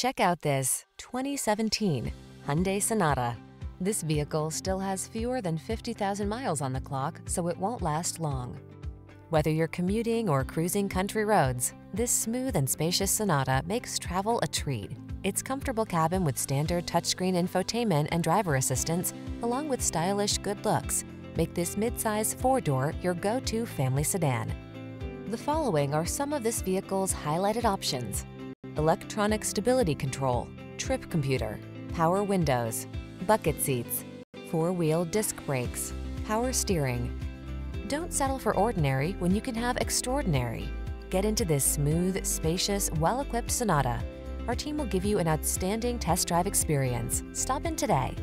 Check out this 2017 Hyundai Sonata. This vehicle still has fewer than 50,000 miles on the clock, so it won't last long. Whether you're commuting or cruising country roads, this smooth and spacious Sonata makes travel a treat. Its comfortable cabin with standard touchscreen infotainment and driver assistance, along with stylish good looks, make this midsize four-door your go-to family sedan. The following are some of this vehicle's highlighted options. Electronic stability control, trip computer, power windows, bucket seats, four-wheel disc brakes, power steering. Don't settle for ordinary when you can have extraordinary. Get into this smooth, spacious, well-equipped Sonata. Our team will give you an outstanding test drive experience. Stop in today.